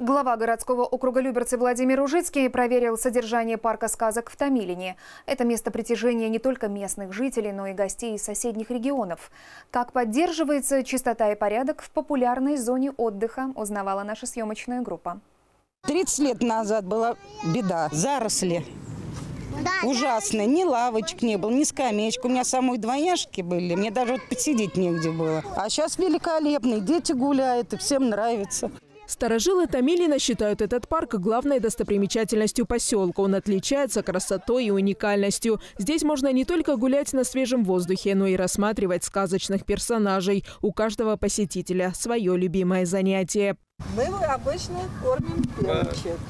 Глава городского округа Люберцы Владимир Ужицкий проверил содержание парка сказок в Томилине. Это место притяжения не только местных жителей, но и гостей из соседних регионов. Как поддерживается чистота и порядок в популярной зоне отдыха, узнавала наша съемочная группа. 30 лет назад была беда. Заросли. Ужасные. Ни лавочек не было, ни скамеечек. У меня самой двояшки были. Мне даже вот посидеть негде было. А сейчас великолепный. Дети гуляют, и всем нравится. Старожилы Томилина считают этот парк главной достопримечательностью поселка. Он отличается красотой и уникальностью. Здесь можно не только гулять на свежем воздухе, но и рассматривать сказочных персонажей. У каждого посетителя свое любимое занятие. Мы обычно кормим белочек.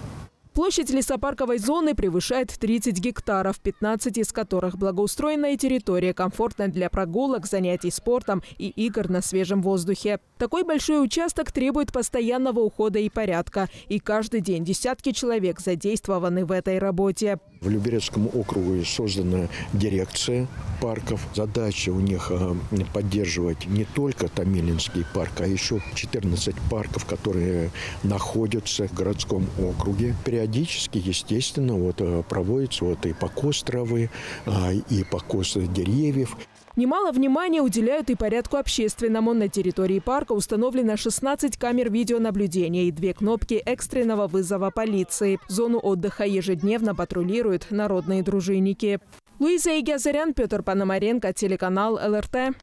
Площадь лесопарковой зоны превышает 30 гектаров, 15 из которых благоустроенная территория, комфортная для прогулок, занятий спортом и игр на свежем воздухе. Такой большой участок требует постоянного ухода и порядка. И каждый день десятки человек задействованы в этой работе. В Люберецком округе создана дирекция парков. Задача у них э, поддерживать не только Томилинский парк, а еще 14 парков, которые находятся в городском округе. Периодически, естественно, вот э, проводятся вот и покос травы, а, и покос деревьев. Немало внимания уделяют и порядку общественному. На территории парка установлено 16 камер видеонаблюдения и две кнопки экстренного вызова полиции. Зону отдыха ежедневно патрулируют народные дружинники. Луиза Игязарян, Петр Пономаренко, телеканал ЛРТ.